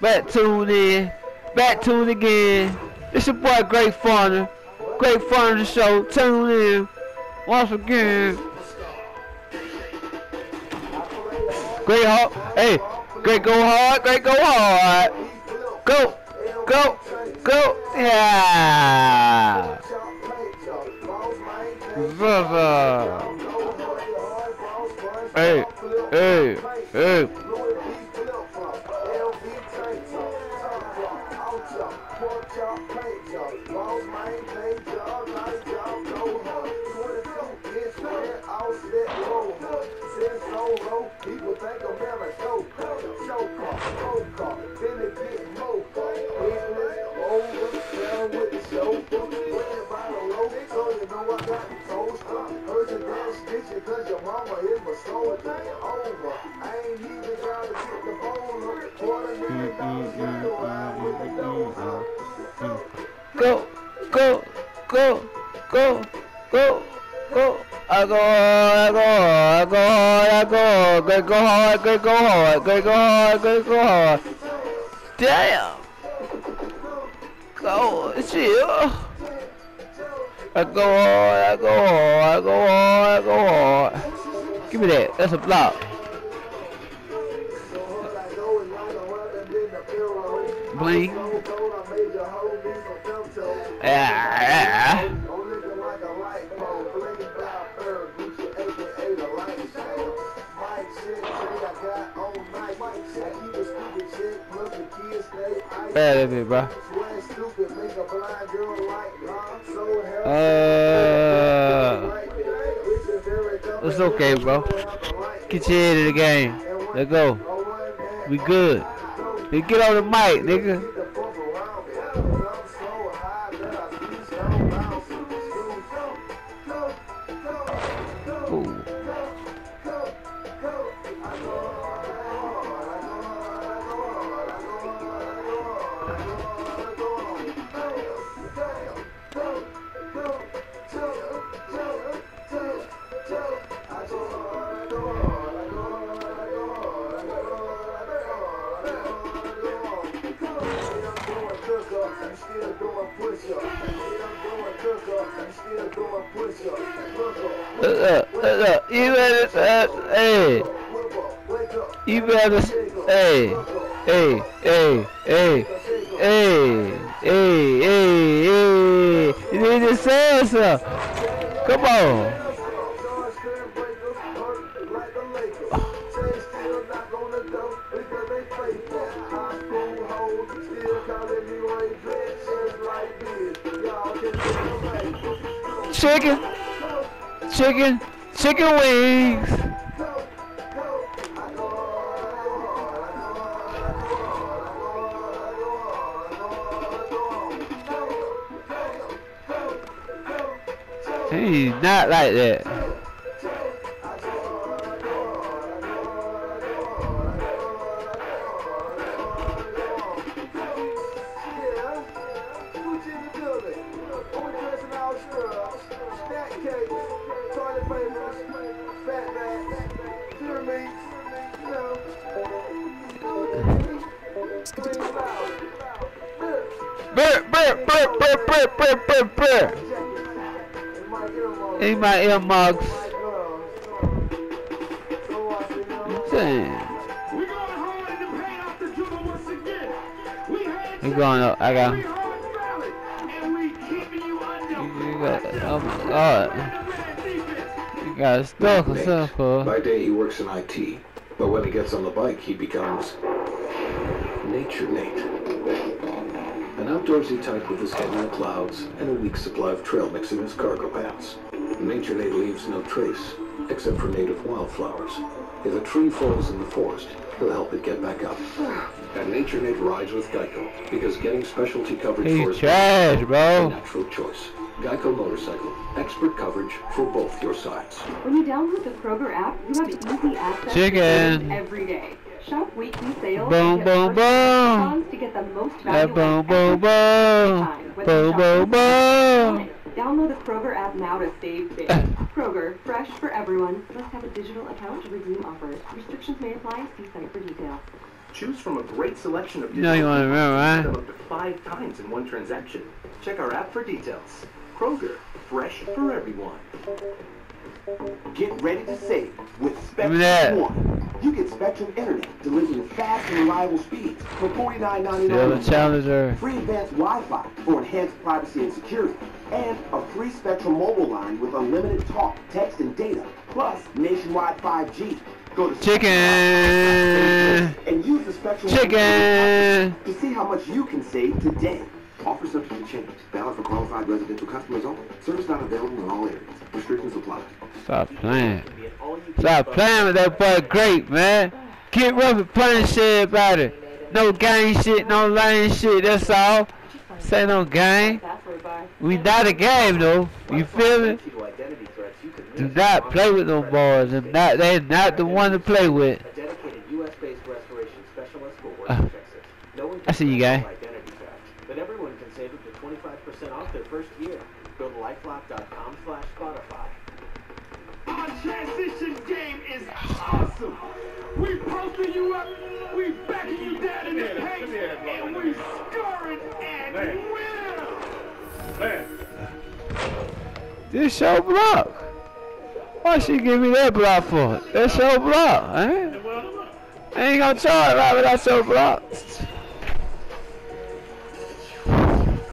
Back tuned in. Back tuned again. It's your boy Great Funner. Great the show. Tune in. Once again. Great hard. Hey. Great go hard. Great go hard. Go. Go. Go. Yeah. Brother. Hey. Hey. Hey. Go, go, go, go, go, go. I go I go I go I go Go I go hard, I go hard, go go. Damn! Go. I go hard, I go hard, I go hard, I go hard. Give me that. That's a block. Bling. Yeah. Yeah, that bit, bro. Uh, it's okay, bro. In the game. Let's go. We good. Hey, get on the mic, nigga. Look up! Look up! you better, hey. You better, hey. Hey, hey, hey, hey, hey, hey, hey. You need to say something. Come on. Chicken chicken, chicken wings. He's not like that. Brr, brr, brr, brr, brr, brr, brr, brr. In my earmuffs. Damn. We're going hard in the paint off the dribble once again. We going up. I got. we hard rally, and we keeping you under. You got. Oh my god. You got stuck or something. By day he works in IT, but when he gets on the bike he becomes Nature Nate. An outdoorsy type with his head in the clouds and a weak supply of trail mix in his cargo pants. Nature Nate leaves no trace, except for native wildflowers. If a tree falls in the forest, he'll help it get back up. And Nature Nate rides with Geico, because getting specialty coverage for He's his trash, a natural choice. Geico Motorcycle, expert coverage for both your sides. When you download the Kroger app, you have easy access Chicken. to savings every day. Shop weekly sales Boom, boom, boom. to get the most value boom, boom, boom. Boom, boom, boom. Download the Kroger app now to save big. Kroger, fresh for everyone. Must have a digital account to redeem offers. Restrictions may apply. See site for details. Choose from a great selection of You know you wanna remember, right? Them up to five times in one transaction. Check our app for details. Kroger, fresh for everyone. Get ready to save with Give me. Spectrum One. You get Spectrum Internet delivering fast and reliable speeds for $49.99 Still a challenger. Free advanced Wi-Fi for enhanced privacy and security. And a free Spectrum mobile line with unlimited talk, text, and data. Plus nationwide 5G. Go to Chicken. and use the Spectrum Chicken. to see how much you can save today. Offer subject to change. Valid for qualified residential customers only. Service not available in all areas. Restrictions apply. Stop playing. Stop playing with that boy great, man. Get rough and playing shit about it. No gang shit, no lame shit, that's all. Say no gang. We not a game though. You feel me? Identity threats you can Do not play with them boys. If not, they're not the one to play with. A dedicated U.S.-based restoration specialist will work Uh, to. No one I see you, guy. Transition game is awesome. We posting you up, we backing you down in the paint, and we scoring and win. This show block. Why she give me that block for? That show block, eh? I ain't gonna charge right without show block.